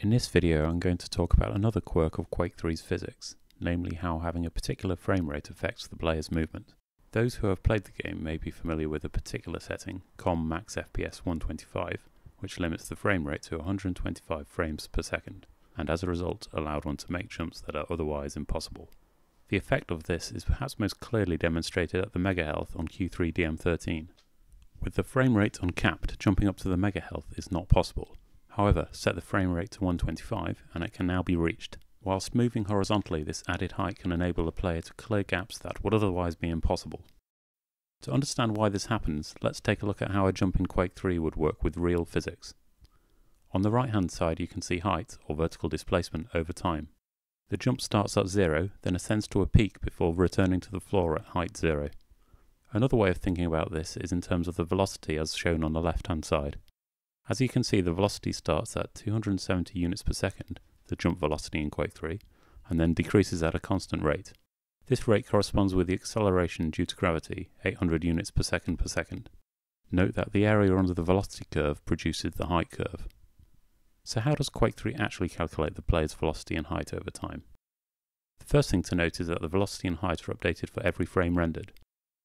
In this video I'm going to talk about another quirk of Quake 3's physics, namely how having a particular frame rate affects the player's movement. Those who have played the game may be familiar with a particular setting, COM max FPS 125, which limits the frame rate to 125 frames per second, and as a result allowed one to make jumps that are otherwise impossible. The effect of this is perhaps most clearly demonstrated at the Mega Health on Q3 DM13. With the frame rate uncapped, jumping up to the Mega Health is not possible. However, set the frame rate to 125 and it can now be reached. Whilst moving horizontally, this added height can enable the player to clear gaps that would otherwise be impossible. To understand why this happens, let's take a look at how a jump in Quake 3 would work with real physics. On the right hand side you can see height, or vertical displacement, over time. The jump starts at zero, then ascends to a peak before returning to the floor at height zero. Another way of thinking about this is in terms of the velocity as shown on the left hand side. As you can see the velocity starts at 270 units per second, the jump velocity in Quake 3, and then decreases at a constant rate. This rate corresponds with the acceleration due to gravity, 800 units per second per second. Note that the area under the velocity curve produces the height curve. So how does Quake 3 actually calculate the player's velocity and height over time? The first thing to note is that the velocity and height are updated for every frame rendered.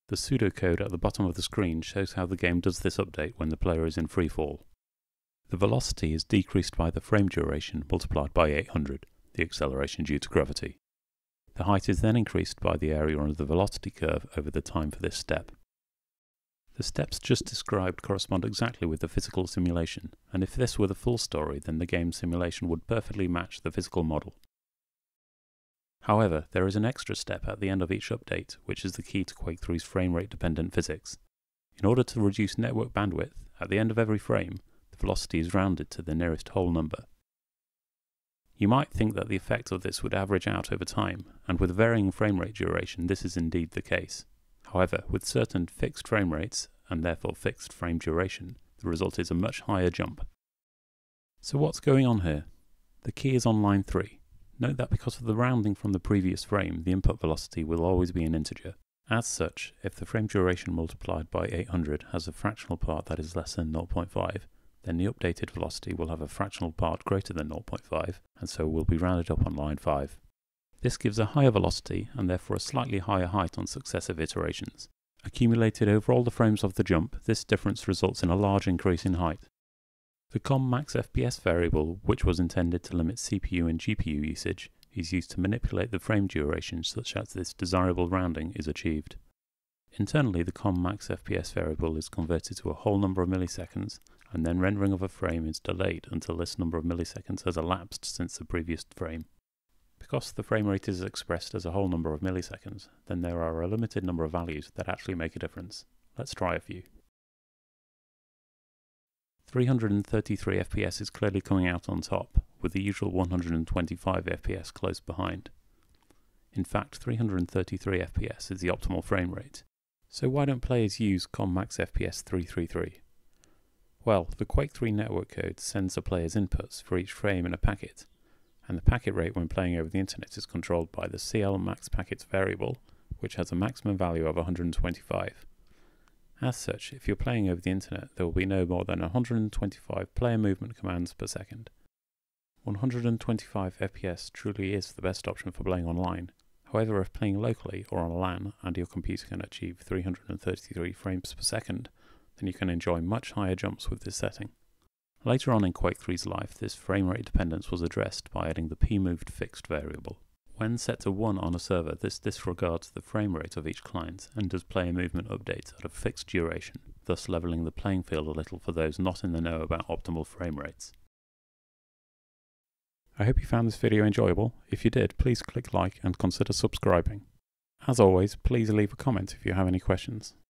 The pseudocode at the bottom of the screen shows how the game does this update when the player is in freefall. The velocity is decreased by the frame duration multiplied by 800, the acceleration due to gravity. The height is then increased by the area under the velocity curve over the time for this step. The steps just described correspond exactly with the physical simulation, and if this were the full story then the game simulation would perfectly match the physical model. However, there is an extra step at the end of each update, which is the key to Quake 3's frame rate dependent physics. In order to reduce network bandwidth, at the end of every frame, velocity is rounded to the nearest whole number. You might think that the effect of this would average out over time, and with varying frame rate duration this is indeed the case. However, with certain fixed frame rates, and therefore fixed frame duration, the result is a much higher jump. So what's going on here? The key is on line 3. Note that because of the rounding from the previous frame, the input velocity will always be an integer. As such, if the frame duration multiplied by 800 has a fractional part that is less than 0.5, then the updated velocity will have a fractional part greater than 0.5 and so will be rounded up on line 5. This gives a higher velocity and therefore a slightly higher height on successive iterations. Accumulated over all the frames of the jump, this difference results in a large increase in height. The COM max FPS variable, which was intended to limit CPU and GPU usage, is used to manipulate the frame duration such that this desirable rounding is achieved. Internally, the COM max FPS variable is converted to a whole number of milliseconds and then rendering of a frame is delayed until this number of milliseconds has elapsed since the previous frame. Because the frame rate is expressed as a whole number of milliseconds, then there are a limited number of values that actually make a difference. Let's try a few. 333 FPS is clearly coming out on top, with the usual 125 FPS close behind. In fact, 333 FPS is the optimal frame rate. So why don't players use COM max FPS 333? Well, the Quake 3 network code sends the player's inputs for each frame in a packet, and the packet rate when playing over the internet is controlled by the CL max packets variable, which has a maximum value of 125. As such, if you're playing over the internet, there will be no more than 125 player movement commands per second. 125 FPS truly is the best option for playing online. However, if playing locally or on a LAN and your computer can achieve 333 frames per second, then you can enjoy much higher jumps with this setting. Later on in Quake 3's life, this frame rate dependence was addressed by adding the pmove fixed variable. When set to 1 on a server, this disregards the frame rate of each client and does player movement updates at a fixed duration, thus levelling the playing field a little for those not in the know about optimal frame rates. I hope you found this video enjoyable. If you did, please click like and consider subscribing. As always, please leave a comment if you have any questions.